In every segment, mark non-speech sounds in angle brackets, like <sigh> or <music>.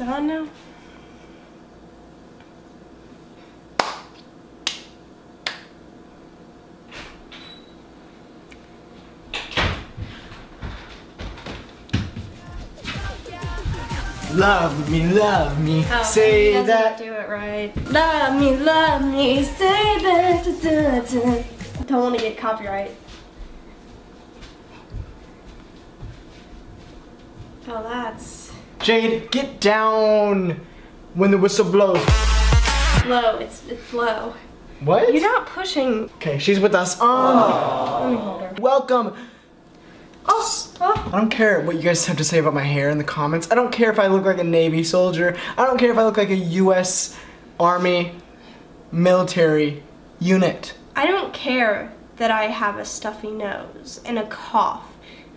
It on now? Love me, love me, Oh, say that. do it right. Love me, love me, say that. da, da, da. Don't want to get copyright. Oh, that's Jade, get down when the whistle blows. low. It's it's low. What? You're not pushing. Okay, she's with us. Um, Let me hold her. welcome. Oh, oh. I don't care what you guys have to say about my hair in the comments. I don't care if I look like a Navy soldier. I don't care if I look like a U.S. Army military unit. I don't care that I have a stuffy nose and a cough.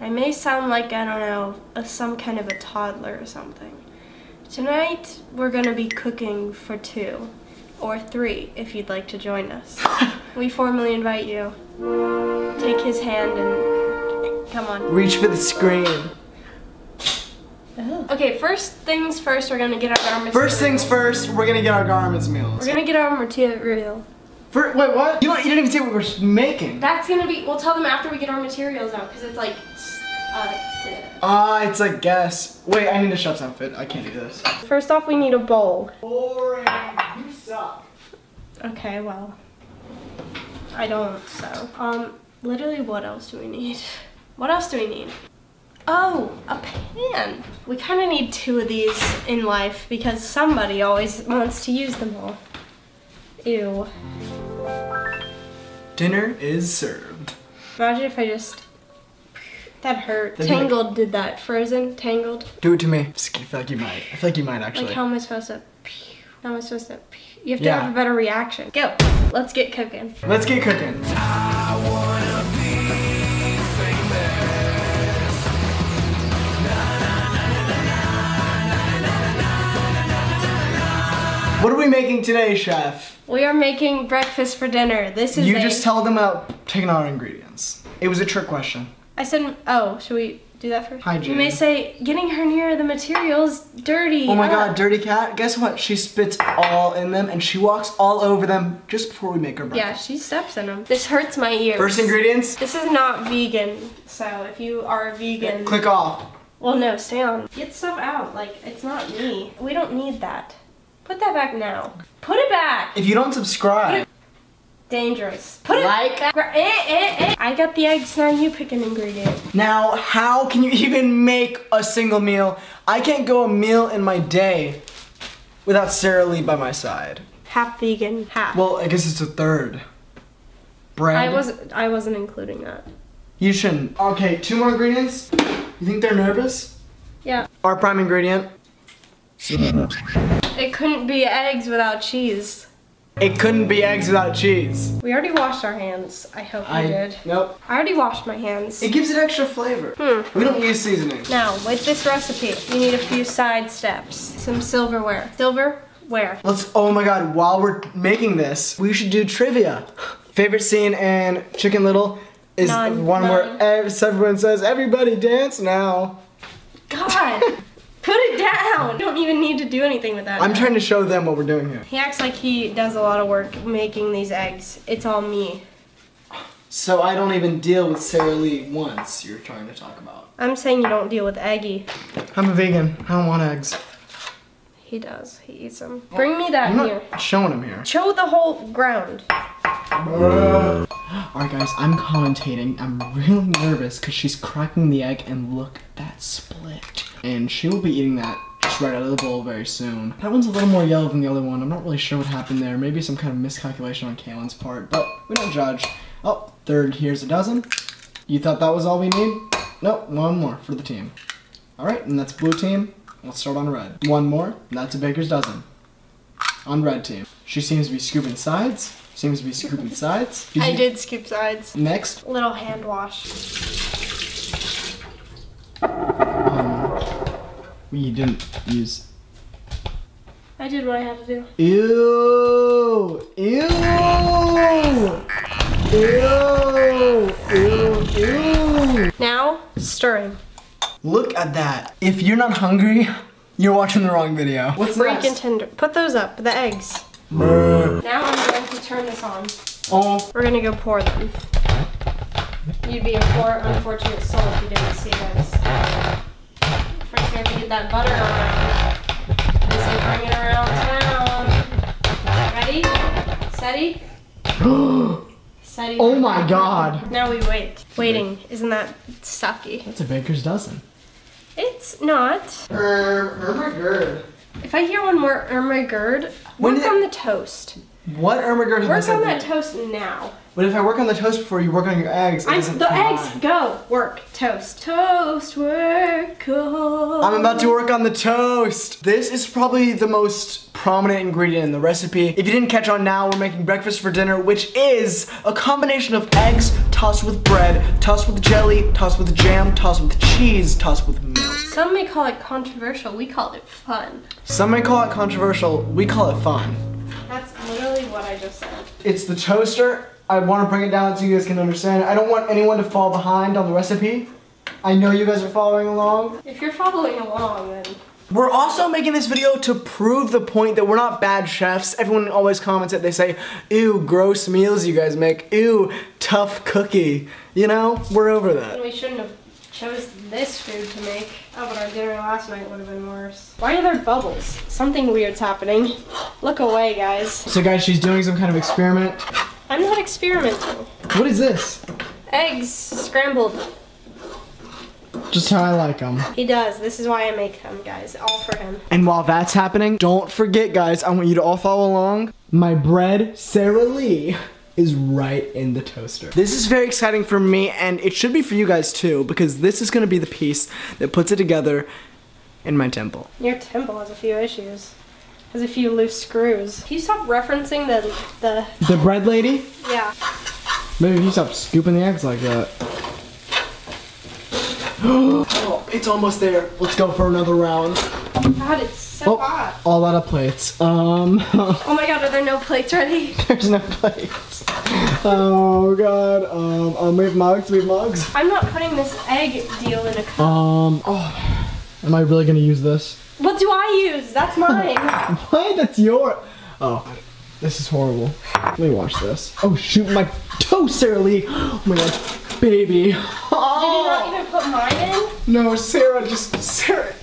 I may sound like, I don't know, a, some kind of a toddler or something. Tonight, we're gonna be cooking for two, or three, if you'd like to join us. <laughs> we formally invite you. Take his hand and come on. Reach for the screen. Oh. Okay, first things first, we're gonna get our garments. First things first, we're gonna get our garments meals. We're gonna get our material. For, wait, what? You don't. You didn't even say what we're making. That's gonna be, we'll tell them after we get our materials out, because it's like, uh, Ah, it's like guess. Wait, I need a chef's outfit. I can't do this. First off, we need a bowl. Boring. You suck. Okay, well, I don't, so. Um, literally, what else do we need? What else do we need? Oh, a pan. We kind of need two of these in life because somebody always wants to use them all. Ew. Dinner is served. Imagine if I just. That hurt. That'd be like- Tangled did that. Frozen, Tangled. Do it to me. I feel like you might. I feel like you might actually. Like, how am I supposed to. How am I supposed to. You have to Yeah. have a better reaction. Go. Let's get cooking. Let's get cooking. What are we making today, chef? We are making breakfast for dinner. This is You just tell them about taking our ingredients. It was a trick question. I said, oh, should we do that first? Hi, You may say, getting her near the materials dirty. Oh my up." god, dirty cat. Guess what? She spits all in them and she walks all over them just before we make our Yeah, she steps in them. This hurts my ears. First ingredients, This is not vegan, so if you are a vegan, uh, click off. well, no, stay on. Get stuff out. Like it's not me. We don't need that. Put that back now. Put it back. If you don't subscribe, Dangerous. Put it Like- back. Eh, eh, eh. I got the eggs. Now you pick an ingredient. now how can you even make a single meal? I can't go a meal in my day without Sarah Lee by my side. Half vegan, half. Well, I guess it's a third. Bread. I wasn't. I wasn't including that. You shouldn't. Okay, two more ingredients. You think they're nervous? Yeah. Our prime ingredient. It couldn't be eggs without cheese. It couldn't be eggs without cheese. We already washed our hands. I hope we I did. nope. I already washed my hands. It gives it extra flavor. Hmm. We don't use seasoning. Now, with this recipe, you need a few side steps. Some silverware. Silverware. Let's. Oh my God! While we're making this, we should do trivia. Favorite scene in Chicken Little is None. one where None. ev- everyone says, "Everybody dance now." God! <laughs> Put it down! You don't even need to do anything with that. I'm now. trying to show them what we're doing here. He acts like he does a lot of work making these eggs. It's all me. So I don't even deal with Sarah Lee once. You're trying to talk about. I'm saying you don't deal with Eggy. I'm a vegan. I don't want eggs. He does. He eats them. Bring me that I'm here. not showing him here. Show the whole ground. Alright guys, I'm commentating. I'm really nervous because she's cracking the egg and look at that split. And she will be eating that just right out of the bowl very soon. That one's a little more yellow than the other one. I'm not really sure what happened there. Maybe some kind of miscalculation on Kalynn's part, but we don't judge. Oh, third, here's a dozen. You thought that was all we need? Nope, one more for the team. Alright, and that's blue team. Let's start on red. One more, and that's a baker's dozen. On red team. She seems to be scooping sides. Seems to be scooping <laughs> sides. I you- did scoop sides. Next, Little hand wash. You didn't use. I did what I had to do. Ew! Ew! Ew! Ew! Ew! Now, stirring. Look at that. If you're not hungry, You're watching the wrong video. What's Freaking next? tender. Put those up, the eggs. Brr. Now I'm going to turn this on. Oh, We're gonna go pour them. You'd be a poor, unfortunate soul if you didn't see this. First, we have to get that butter around. This is bring it around town. Ready? Steady? <gasps> Steady. oh my god. Now we wait. Waiting. Isn't that sucky? That's a baker's dozen. It's not. Er, Ermagerd. If I hear one more Irma Gerd, When work did- on the toast. What Ermagerd have I Work on that- that toast now. But if I work on the toast before you work on your eggs, I'm, the eggs, go. Work. Toast. Toast. Work. Go. I'm about to work on the toast. This is probably the most prominent ingredient in the recipe. If you didn't catch on now, we're making breakfast for dinner, which is a combination of eggs tossed with bread, tossed with jelly, tossed with jam, tossed with cheese, tossed with milk. Some may call it controversial. We call it fun. Some may call it controversial, we call it fun. That's literally what I just said. It's the toaster. I want to bring it down so you guys can understand. I don't want anyone to fall behind on the recipe. I know you guys are following along. If you're following along, then We're also making this video to prove the point that we're not bad chefs. Everyone always comments it. They say, ew, gross meals you guys make. Ew, tough cookie. You know, we're over that. we shouldn't have chose this food to make. Oh, but our dinner last night would have been worse. Why are there bubbles? Something weird's happening. <gasps> Look away, guys. So guys, she's doing some kind of experiment. I'm not experimenting. What is this? Eggs scrambled. Just how I like them. He does. This is why I make them, guys. All for him. And while that's happening, don't forget guys, I want you to all follow along. My bread, Sarah Lee, is right in the toaster. This is very exciting for me and it should be for you guys too because this is gonna be the piece that puts it together in my temple. Your temple has a few issues. Has a few loose screws. Can you stop referencing the the The bread lady? yeah. Maybe if you stop scooping the eggs like that. <gasps> oh, it's almost there. Let's go for another round. God, it's so Oh, hot. all out of plates. Um, <laughs> Oh my god, are there no plates ready? <laughs> there's no plates. Oh god. Um, um, we have mugs. We have mugs. I'm not putting this egg deal in a cup. Um, oh, am I really gonna use this? What do I use? That's mine. <laughs> What? That's your. Oh, this is horrible. Let me watch this. Oh shoot, my toast, Sara Lee. Oh my god, baby. Did you not even oh. put mine in? No, Sarah, just Sarah.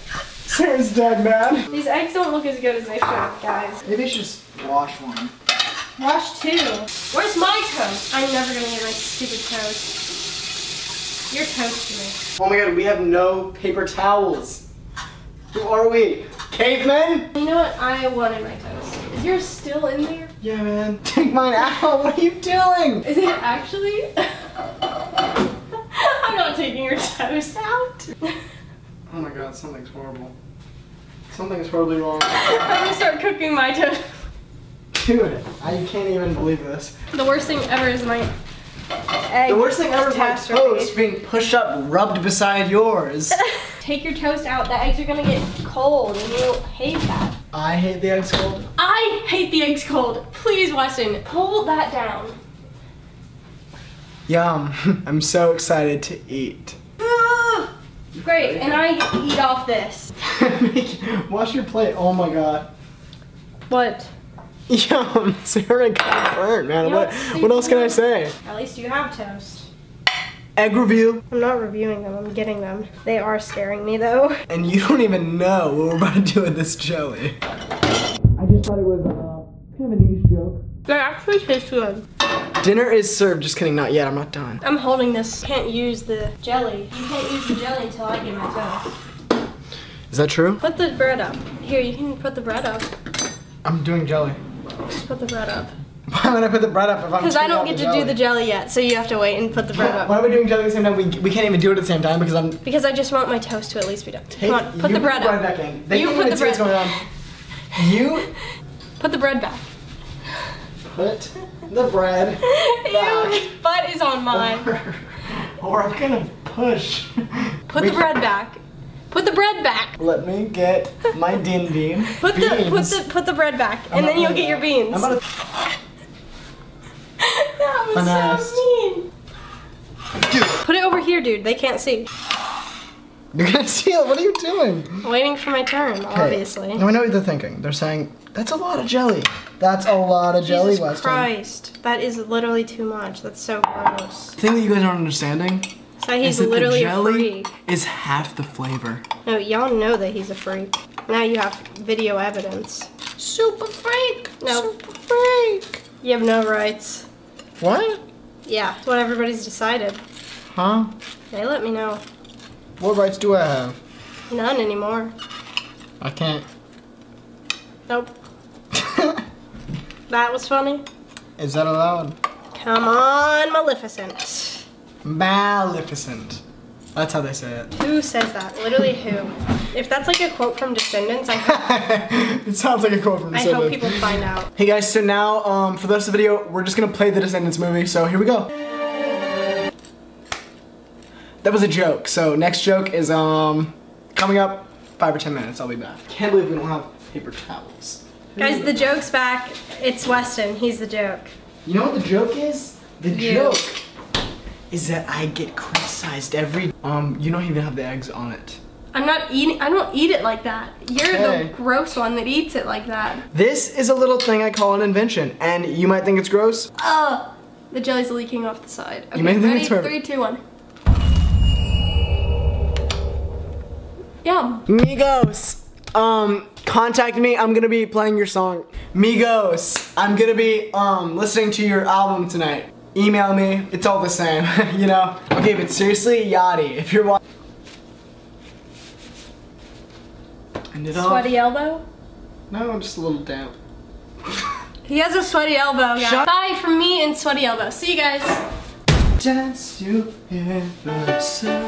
Sarah's dead, man. These eggs don't look as good as they should, guys. Maybe I should just wash one. Wash two. Where's my toast? I'm never gonna get my stupid toast. You're toast to me. Oh my god, we have no paper towels. Are we? Cavemen? You know what? I wanted my toast. Is yours still in there? Yeah, man. <laughs> Take mine out. What are you doing? Is it actually? <laughs> I'm not taking your toast out. Oh my god, something's horrible. Something's horribly wrong. <laughs> I'm gonna start cooking my toast. Dude, I can't even believe this. The worst thing ever is my egg. The worst thing ever is my toast being pushed up, rubbed beside yours. Take your toast out. The eggs are gonna get cold, and you'll hate that. I hate the eggs cold. I hate the eggs cold. Please, Weston, pull that down. Yum. <laughs> I'm so excited to eat. Great, and I get to eat off this. <laughs> Wash your plate. Oh my god. What? <laughs> Yum. Sarah got burnt, man. You know what, what else can I say? At least you have toast. Egg review. I'm not reviewing them, I'm getting them. They are scaring me though. And you don't even know what we're about to do with this jelly. I just thought it was uh, kind of a niche joke. They actually taste good. Dinner is served. Just kidding. Not yet. I'm not done. I'm holding this. Can't use the jelly. You can't use the jelly until I get my toast. Is that true? Put the bread up. Here, you can put the bread up. I'm doing jelly. Just put the bread up. Why would I put the bread up if I'm Because I don't get the to do the jelly yet, so you have to wait and put the bread up. Why are we doing jelly at the same time? We, we can't even do it at the same time because I'm. Because I just want my toast to at least be done. Hey, Come on, put you the bread up. back in. They You put the bread- going on. You <laughs> Put the bread back. put the bread <laughs> Ew, his butt is on mine. <laughs> or I'm gonna push. Put We- the bread back. Put the bread back. Let me get my din din. Put the put beans. the put the bread back, I'm and then you'll get your that. beans. I'm gonna. that was so mean. Dude. Put it over here, dude. They can't see. You're gonna <laughs> steal. What are you doing? Waiting for my turn, obviously. Now I know what they're thinking. They're saying that's a lot of jelly. That's a lot of jelly, Jesus Weston. Christ. That is literally too much. That's so gross. The thing that you guys aren't understanding So he's is that literally the jelly a freak. is half the flavor. No, y'all know that he's a freak. Now you have video evidence. Super freak. No. Super freak. You have no rights. What? Yeah, it's what everybody's decided. Huh? They let me know. What rights do I have? None anymore. I can't. Nope. <laughs> That was funny. is that allowed? Come on, Maleficent. Maleficent. That's how they say it. Who says that? Literally who? If that's like a quote from Descendants, I hope, <laughs> it sounds like a quote from Descendants. I hope people find out. Hey guys, so now um, for the rest of the video, we're just gonna play the Descendants movie. So here we go. That was a joke. So next joke is um coming up five or ten minutes. I'll be back. Can't believe we don't have paper towels. Guys, the joke's back. It's Weston. He's the joke. You know what the joke is? The You. joke is that I get criticized every. Um, you don't even have the eggs on it. I'm not eating. I don't eat it like that. You're Okay. the gross one that eats it like that. This is a little thing I call an invention, and you might think it's gross. Oh, the jelly's leaking off the side. Okay, may think ready? it's perfect. Three, two, one. Yum. Migos, um, contact me. I'm gonna be playing your song. Migos, I'm gonna be um listening to your album tonight. Email me. It's all the same, <laughs> you know. Okay, but seriously, Yachty, if you're watching. It off. Sweaty elbow. No, I'm just a little damp. He has a sweaty elbow. Bye from me and sweaty elbow. See you guys. Dance you ever saw